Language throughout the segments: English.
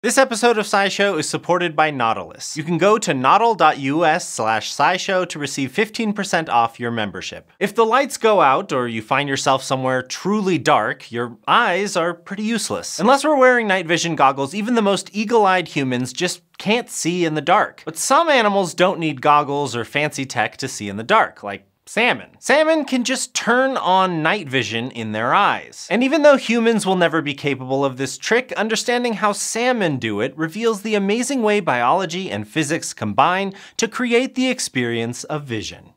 This episode of SciShow is supported by Nautilus. You can go to nautil.us slash scishow to receive 15% off your membership. If the lights go out or you find yourself somewhere truly dark, your eyes are pretty useless. Unless we're wearing night vision goggles, even the most eagle-eyed humans just can't see in the dark. But some animals don't need goggles or fancy tech to see in the dark, like salmon. Salmon can just turn on night vision in their eyes. And even though humans will never be capable of this trick, understanding how salmon do it reveals the amazing way biology and physics combine to create the experience of vision.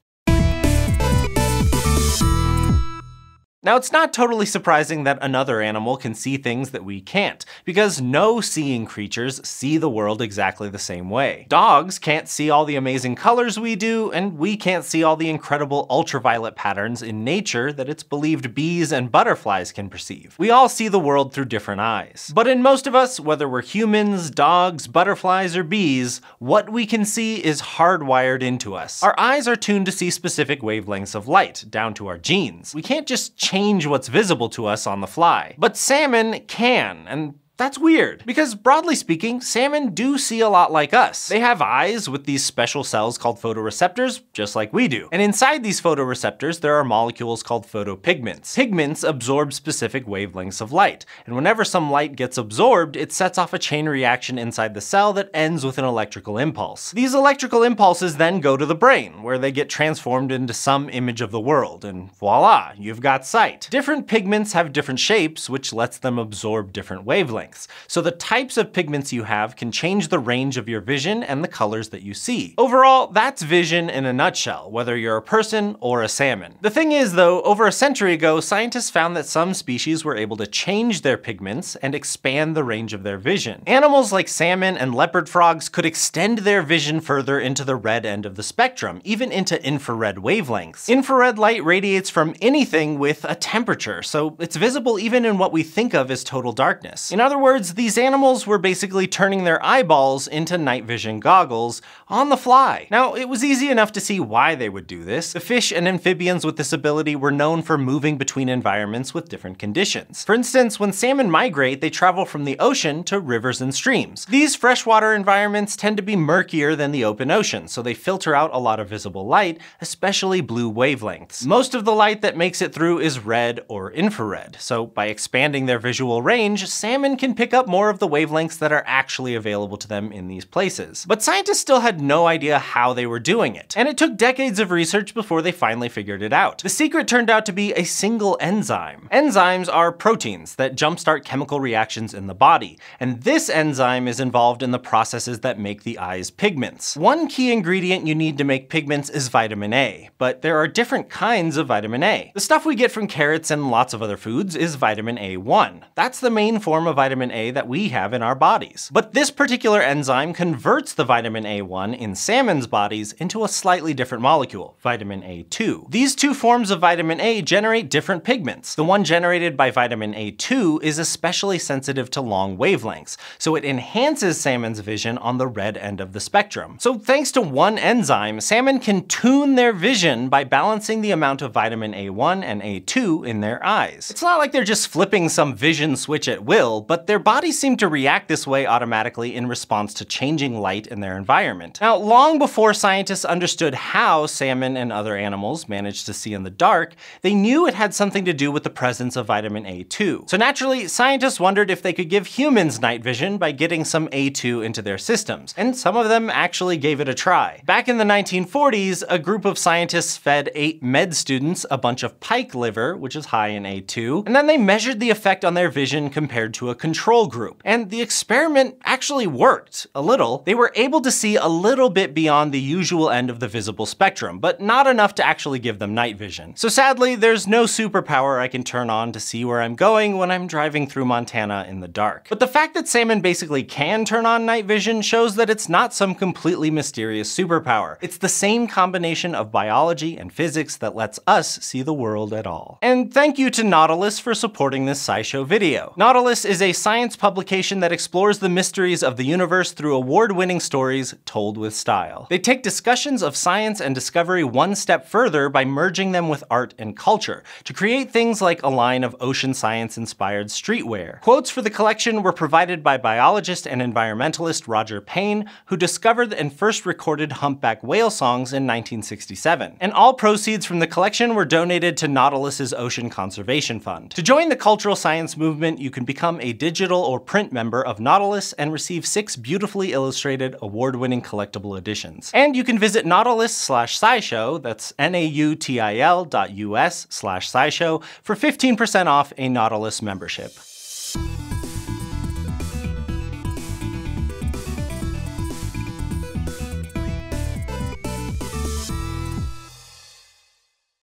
Now, it's not totally surprising that another animal can see things that we can't, because no seeing creatures see the world exactly the same way. Dogs can't see all the amazing colors we do, and we can't see all the incredible ultraviolet patterns in nature that it's believed bees and butterflies can perceive. We all see the world through different eyes. But in most of us, whether we're humans, dogs, butterflies, or bees, what we can see is hardwired into us. Our eyes are tuned to see specific wavelengths of light, down to our genes. We can't just change what's visible to us on the fly. But salmon can, and that's weird, because broadly speaking, salmon do see a lot like us. They have eyes with these special cells called photoreceptors, just like we do. And inside these photoreceptors, there are molecules called photopigments. Pigments absorb specific wavelengths of light, and whenever some light gets absorbed, it sets off a chain reaction inside the cell that ends with an electrical impulse. These electrical impulses then go to the brain, where they get transformed into some image of the world, and voila, you've got sight. Different pigments have different shapes, which lets them absorb different wavelengths So the types of pigments you have can change the range of your vision and the colors that you see. Overall, that's vision in a nutshell, whether you're a person or a salmon. The thing is though, over a century ago, scientists found that some species were able to change their pigments and expand the range of their vision. Animals like salmon and leopard frogs could extend their vision further into the red end of the spectrum, even into infrared wavelengths. Infrared light radiates from anything with a temperature, so it's visible even in what we think of as total darkness. In other words, these animals were basically turning their eyeballs into night vision goggles on the fly. Now, it was easy enough to see why they would do this. The fish and amphibians with this ability were known for moving between environments with different conditions. For instance, when salmon migrate, they travel from the ocean to rivers and streams. These freshwater environments tend to be murkier than the open ocean, so they filter out a lot of visible light, especially blue wavelengths. Most of the light that makes it through is red or infrared, so by expanding their visual range, salmon can pick up more of the wavelengths that are actually available to them in these places. But scientists still had no idea how they were doing it, and it took decades of research before they finally figured it out. The secret turned out to be a single enzyme. Enzymes are proteins that jumpstart chemical reactions in the body, and this enzyme is involved in the processes that make the eye's pigments. One key ingredient you need to make pigments is vitamin A, but there are different kinds of vitamin A. The stuff we get from carrots and lots of other foods is vitamin A1. That's the main form of vitamin vitamin A that we have in our bodies. But this particular enzyme converts the vitamin A1 in salmon's bodies into a slightly different molecule, vitamin A2. These two forms of vitamin A generate different pigments. The one generated by vitamin A2 is especially sensitive to long wavelengths, so it enhances salmon's vision on the red end of the spectrum. So thanks to one enzyme, salmon can tune their vision by balancing the amount of vitamin A1 and A2 in their eyes. It's not like they're just flipping some vision switch at will, but their bodies seem to react this way automatically in response to changing light in their environment. Now, long before scientists understood how salmon and other animals managed to see in the dark, they knew it had something to do with the presence of vitamin A2. So naturally, scientists wondered if they could give humans night vision by getting some A2 into their systems, and some of them actually gave it a try. Back in the 1940s, a group of scientists fed eight med students a bunch of pike liver, which is high in A2, and then they measured the effect on their vision compared to a control control group. And the experiment actually worked a little. They were able to see a little bit beyond the usual end of the visible spectrum, but not enough to actually give them night vision. So sadly, there's no superpower I can turn on to see where I'm going when I'm driving through Montana in the dark. But the fact that salmon basically can turn on night vision shows that it's not some completely mysterious superpower. It's the same combination of biology and physics that lets us see the world at all. And thank you to Nautilus for supporting this SciShow video. Nautilus is a science publication that explores the mysteries of the universe through award-winning stories told with style. They take discussions of science and discovery one step further by merging them with art and culture, to create things like a line of ocean science-inspired streetwear. Quotes for the collection were provided by biologist and environmentalist Roger Payne, who discovered and first recorded humpback whale songs in 1967. And all proceeds from the collection were donated to Nautilus's Ocean Conservation Fund. To join the cultural science movement, you can become a digital or print member of Nautilus and receive six beautifully illustrated, award-winning collectible editions. And you can visit nautilus slash scishow, that's N-A-U-T-I-L dot U-S slash scishow, for 15% off a Nautilus membership.